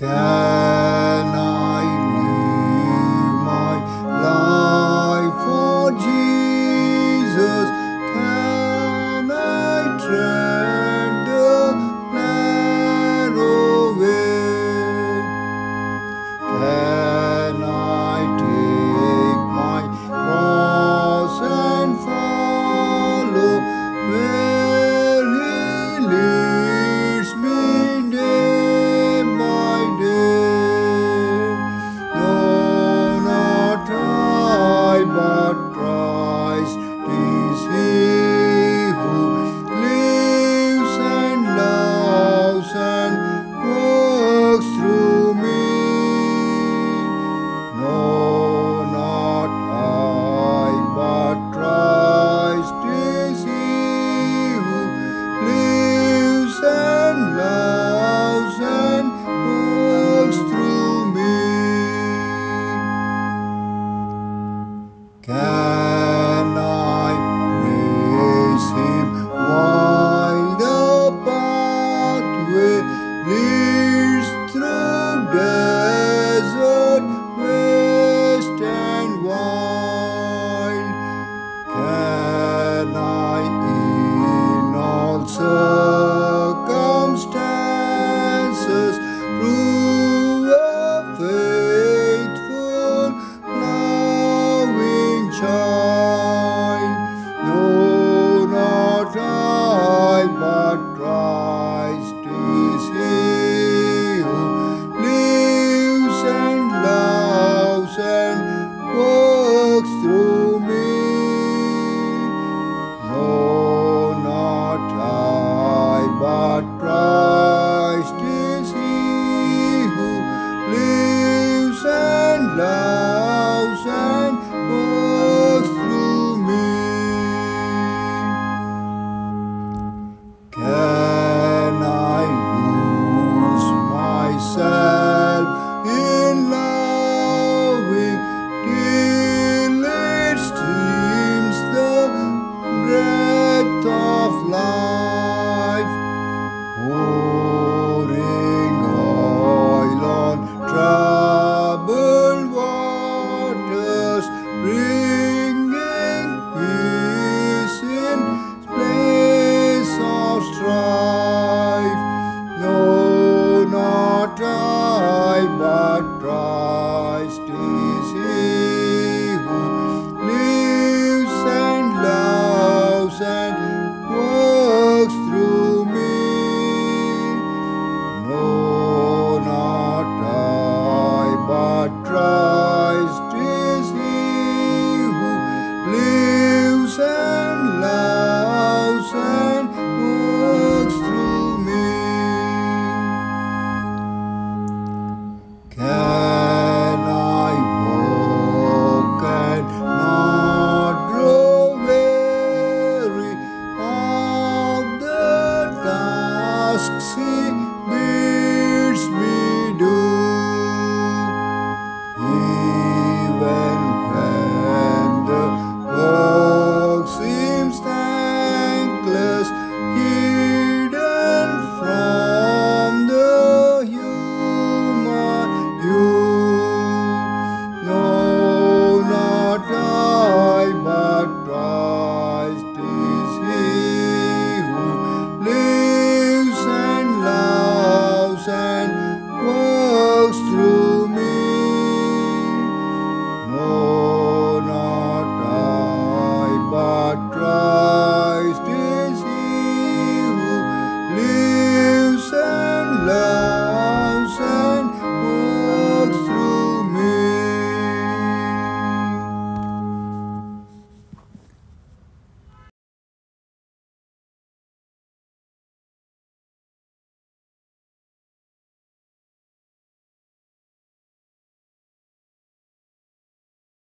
God. Works through